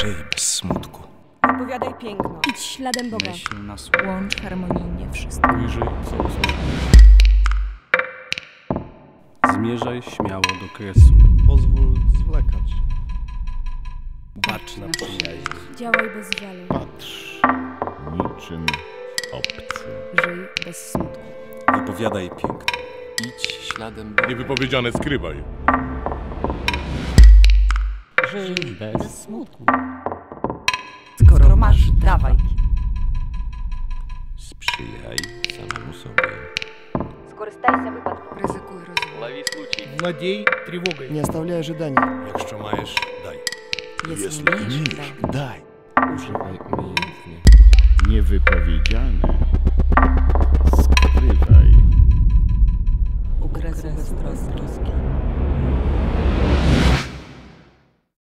Żyj bez smutku. Opowiadaj piękno. Idź śladem Boga. Myśl na słów. Łącz harmonijnie wszystko. Ujrzyj, co usłyszysz. Zmierzaj śmiało do kresu. Pozwól zwlekać. Bacz na przyjaźń. Działaj bez żalu. Patrz, niczym obcy. Żyj bez smutku. Wypowiadaj piękno. Idź śladem Boga. Niewypowiedziane skrywaj. Żyj bez smutku. Skoro masz, dawaj. Sprzyjaj samemu sobie. Скористайся випадком. Ryzykuj rozum. Лови случай. Владей тревогой. Nie ostavljaj ожидания. Якщо маєш, дай. Umiesz, daj. daj. Używaj umiejętnie. Niewypowiedziane skrywaj. Ukryty bez troski.